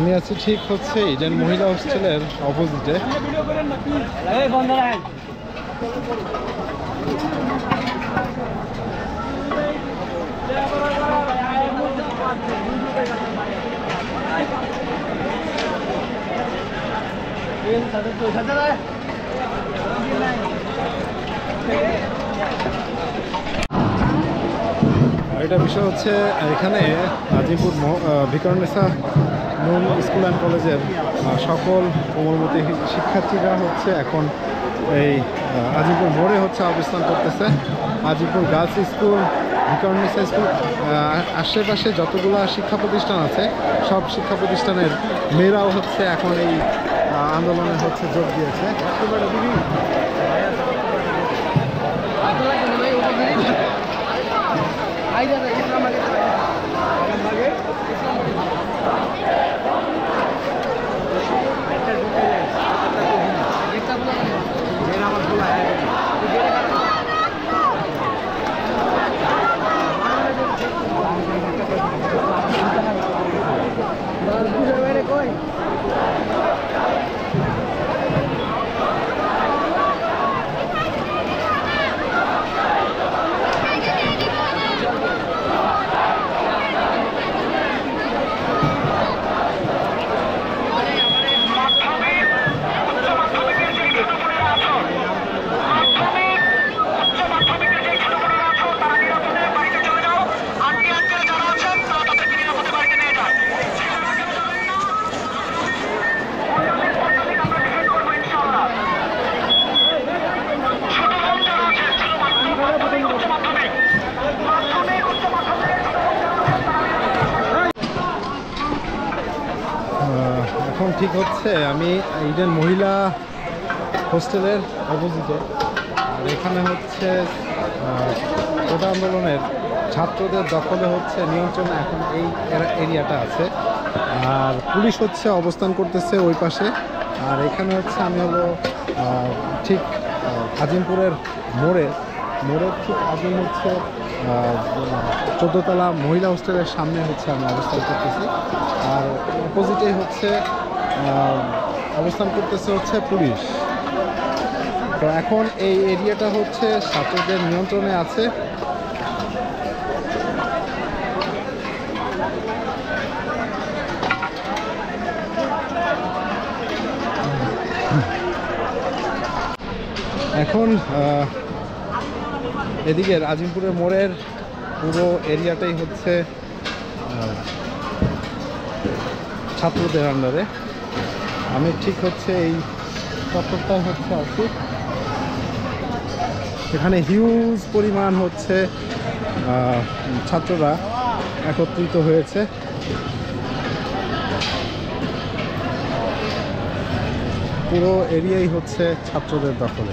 আমি আছি ঠিক হচ্ছে ইডেন মহিলা হোস্টেলের অপোজিটে। এটা বিষয় হচ্ছে এখানে আজিমপুর ভিকারনেসা নুন স্কুল অ্যান্ড কলেজের সকল কোমলমতি শিক্ষার্থীরা হচ্ছে এখন এই আহ, আজিমপুর মোড়ে হচ্ছে অবস্থান করতেছে। Azimpur girls school Viqarunnisa school আশেপাশে যতগুলো শিক্ষা প্রতিষ্ঠান আছে সব শিক্ষা প্রতিষ্ঠানের মেয়েরাও হচ্ছে এখন এই আন্দোলনে হচ্ছে যোগ দিয়েছে। ঠিক হচ্ছে। আমি ইডেন মহিলা হোস্টেলের অপোজিটে আর এখানে হচ্ছে কোটা আন্দোলনের ছাত্রদের দখলে হচ্ছে, নিয়ন্ত্রণে এখন এই এরিয়াটা আছে। আর পুলিশ হচ্ছে অবস্থান করতেছে ওই পাশে। আর এখানে হচ্ছে আমি হলো ঠিক আজিমপুরের মোড়ে। মোড়ের ঠিক আজিম হচ্ছে চোদ্দতলা মহিলা হোস্টেলের সামনে হচ্ছে আমি অবস্থান করতেছি। আর অপোজিটেই হচ্ছে অবস্থান করতেছে হচ্ছে পুলিশ। তো এখন এই এরিয়াটা হচ্ছে ছাত্রদের নিয়ন্ত্রণে আছে। এখন এদিকে আজিমপুরের মোড়ের পুরো এরিয়াটাই হচ্ছে ছাত্রদের আন্ডারে আমি ঠিক হচ্ছে এই চত্বরটাই হচ্ছে আছি এখানে হিউজ পরিমাণ হচ্ছে ছাত্ররা একত্রিত হয়েছে। পুরো এরিয়াই হচ্ছে ছাত্রদের দখলে।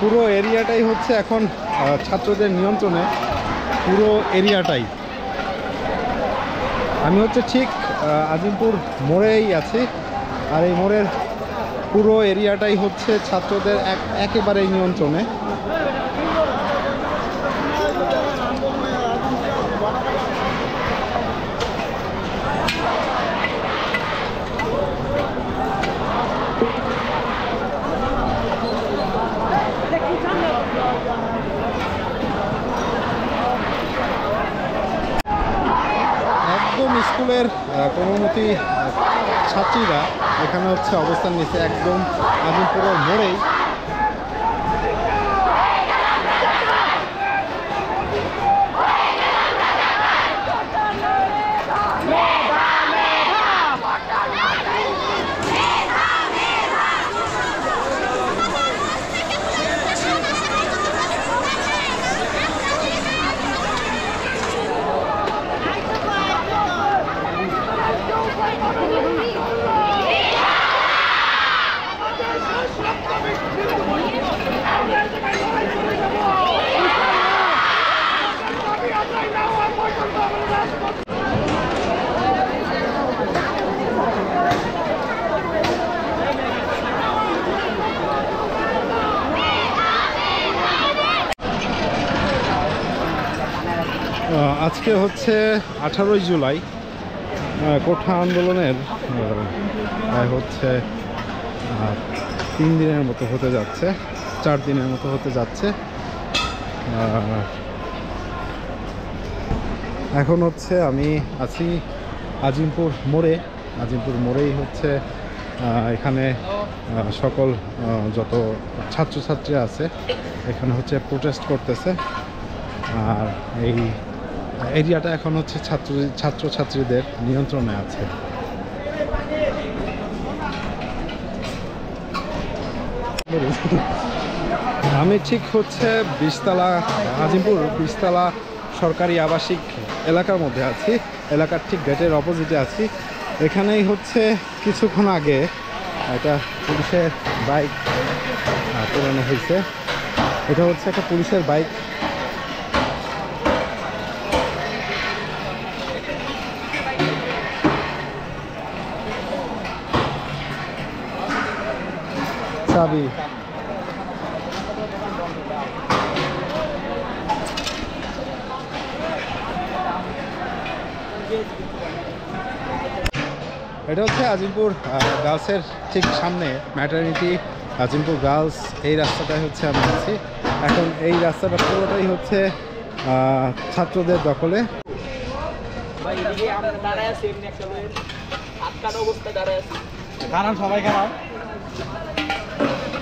পুরো এরিয়াটাই হচ্ছে এখন ছাত্রদের নিয়ন্ত্রণে পুরো এরিয়াটাই। আমি হচ্ছে ঠিক আজিমপুর মোড়েই আছি, আর এই মোড়ের পুরো এরিয়াটাই হচ্ছে ছাত্রদের এক, একেবারেই নিয়ন্ত্রণে একদম স্কুলের কোনোমতি ছাত্রীরা এখানে হচ্ছে অবস্থান নিচ্ছে একদম আজিমপুরের মোড়েই। আজকে হচ্ছে আঠারোই জুলাই। কোঠা আন্দোলনের হচ্ছে তিন দিনের মতো হতে যাচ্ছে, চার দিনের মতো হতে যাচ্ছে। এখন হচ্ছে আমি আছি আজিমপুর মোড়ে। আজিমপুর মোড়েই হচ্ছে এখানে সকল যত ছাত্রছাত্রী আছে, এখানে হচ্ছে প্রোটেস্ট করতেছে। আর এই এরিয়াটা এখন হচ্ছে ছাত্র ছাত্রছাত্রীদের নিয়ন্ত্রণে আছে। আমি ঠিক হচ্ছে বিশতলা আজিমপুর বিশতলা সরকারি আবাসিক এলাকার মধ্যে আছি। এলাকার ঠিক গেটের অপোজিটে আছি। এখানেই হচ্ছে কিছুক্ষণ আগে একটা পুলিশের বাইক পুরানো হয়েছে। এটা হচ্ছে একটা পুলিশের বাইক চাবি। এটা হচ্ছে আজিমপুর গার্লসের ঠিক সামনে ম্যাটার্নিটি আজিমপুর গার্লস এই রাস্তাটাই হচ্ছে আমি আছি। এখন এই রাস্তাটা পুরোটাই হচ্ছে আহ, ছাত্রদের দখলে। ভাই এদিকে আমরা দাঁড়ায় সবাই খারাপ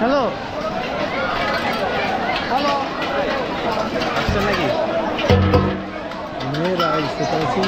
Hello. Hello. Action lagi. Mira, este está sin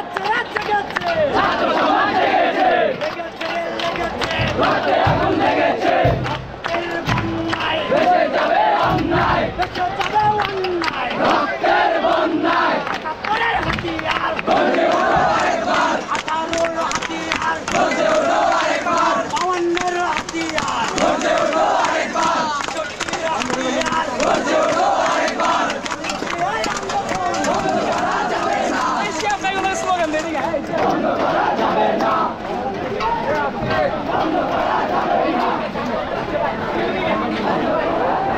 Up,